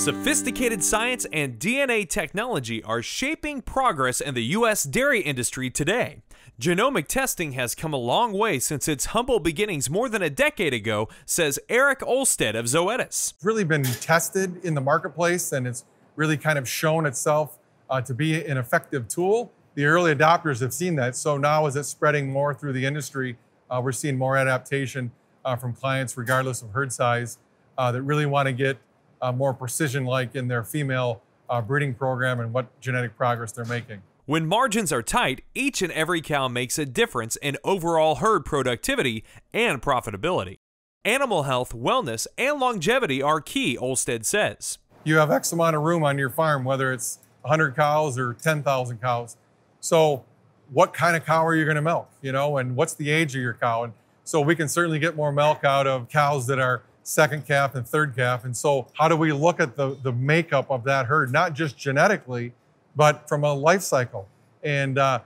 Sophisticated science and DNA technology are shaping progress in the U.S. dairy industry today. Genomic testing has come a long way since its humble beginnings more than a decade ago, says Eric Olstad of Zoetis. It's really been tested in the marketplace and it's really kind of shown itself uh, to be an effective tool. The early adopters have seen that. So now, as it's spreading more through the industry, uh, we're seeing more adaptation uh, from clients, regardless of herd size, uh, that really want to get uh, more precision like in their female uh, breeding program and what genetic progress they're making. When margins are tight, each and every cow makes a difference in overall herd productivity and profitability. Animal health, wellness, and longevity are key, Olstad says. You have X amount of room on your farm, whether it's 100 cows or 10,000 cows. So, what kind of cow are you going to milk? You know, and what's the age of your cow? And so, we can certainly get more milk out of cows that are second calf and third calf. And so, how do we look at the, the makeup of that herd, not just genetically, but from a life cycle? And uh,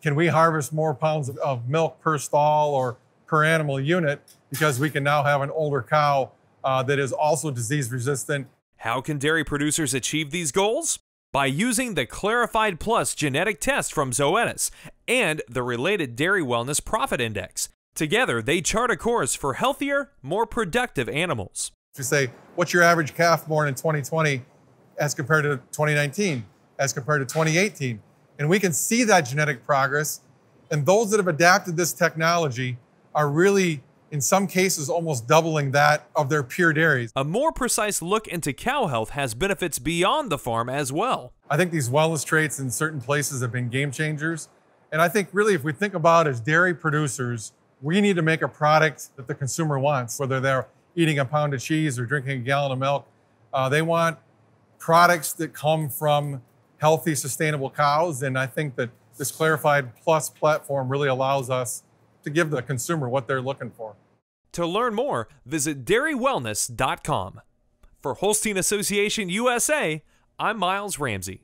can we harvest more pounds of, of, milk per stall or per animal unit because we can now have an older cow uh, that is also disease resistant? How can dairy producers achieve these goals? By using the Clarifide Plus genetic test from Zoetis and the related Dairy Wellness Profit Index. Together, they chart a course for healthier, more productive animals. To say, what's your average calf born in 2020 as compared to 2019, as compared to 2018? And we can see that genetic progress. And those that have adapted this technology are really, in some cases, almost doubling that of their pure dairies. A more precise look into cow health has benefits beyond the farm as well. I think these wellness traits in certain places have been game changers. And I think really, if we think about as dairy producers, we need to make a product that the consumer wants, whether they're eating a pound of cheese or drinking a gallon of milk. Uh, they want products that come from healthy, sustainable cows. And I think that this Clarifide Plus platform really allows us to give the consumer what they're looking for. To learn more, visit dairywellness.com. For Holstein Association USA, I'm Miles Ramsey.